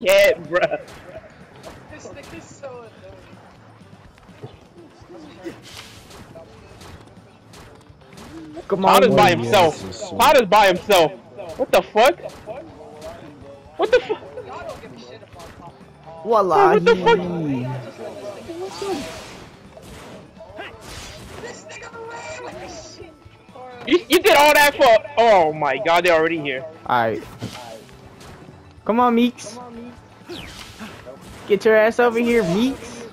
Yeah, bruh. This nigga's so annoying. Come Powder's on. by himself. this is so- Powder's by himself. What the fuck? What the fuck? Y'all don't give a shit about Pop. What the fuck? This nigga ran like a shit. You, you did all that for? Oh my god, they're already here. Alright. Come on, Meeks. Get your ass over here, Meeks.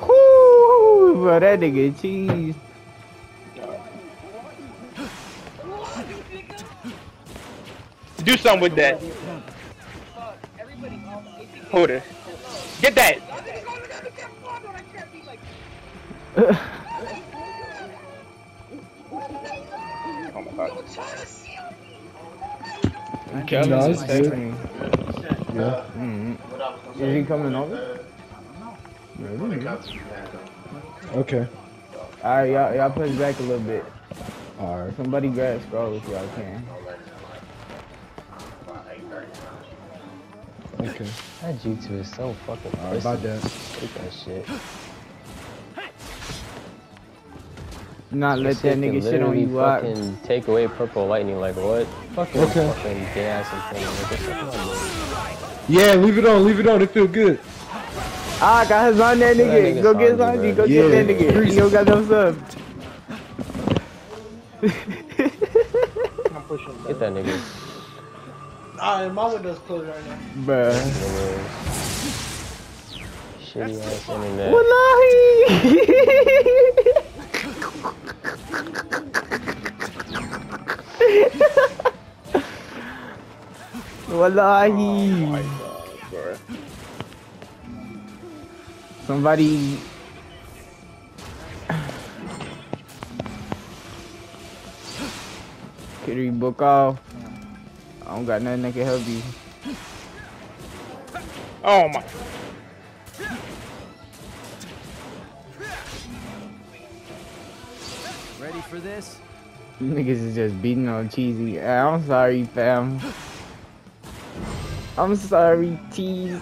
Whoo, bro, that nigga cheese. Do something with that. Hold it. Get that. Oh my god. I'm trying to see him. Kelvin's No, it's texting good. me. Yeah. Mm-hmm. Is he coming over? Okay. Alright, y'all, y'all push back a little bit. Alright. Somebody grab scroll if y'all can. Okay. That G2 is so fucking Alright, about that. Take that shit. Not let that nigga shit on literally you, Rock. fucking take away purple lightning, like what? Fucking Okay. fucking gas and thing. Like, what the fuck, Yeah, leave it on, leave it on. It feel good. Ah, got his on that That nigga. nigga's Go get hungry, Zanji. bro. Go Yeah. get that nigga. He don't got no sub. I'm pushing Get that nigga. Alright, my window's closed right now. Bruh. Shitty ass internet. Wallahi. Wallahi. Somebody. Could we book off? I don't got nothing that can help you. Oh my. Ready for this? Niggas is just beating on cheesy. I'm sorry, fam. I'm sorry, cheese.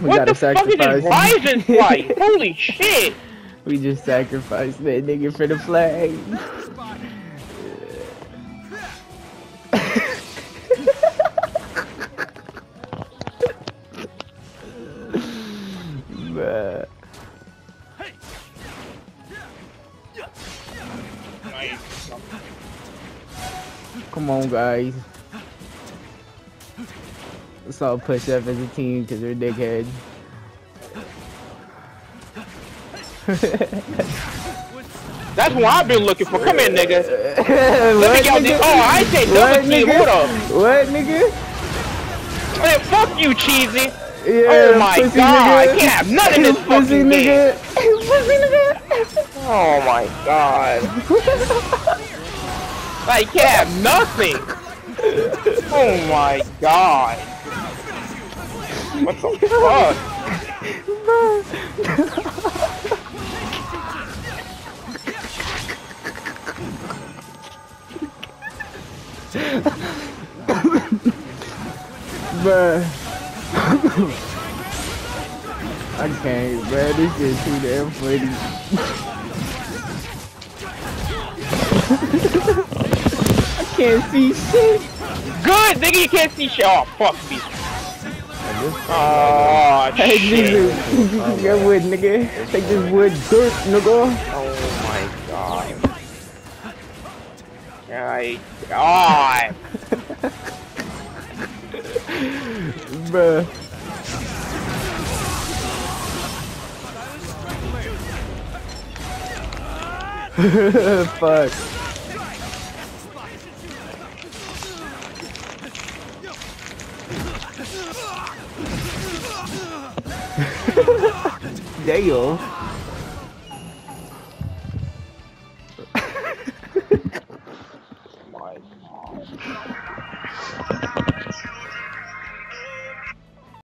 We What gotta the fuck is this sacrifice. Ryzen fight? Holy shit! we just sacrificed that nigga for the flag. Bruh. Come on, guys. Let's all push up as a team because we're dickheads. That's what I've been looking for. Come here, nigga. Let me get nigga? Oh, I say What, double team. nigga? Hold up. What, nigga? Man, fuck you, cheesy. Yeah, Oh my god, nigga. I can't have none of this pussy fucking nigga. game. pussy nigga. Oh my god. I can't have nothing. Oh my god. What the fuck? Bruh. I can't, bruh. This is too damn funny. Can't see shit. Good, nigga, you can't see shit. Oh, fuck me. Oh, Hey, shit. nigga. That wood, nigga. Take this wood dirt, nigga. Oh my god. My god. Bruh. Fuck. Damn.